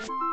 you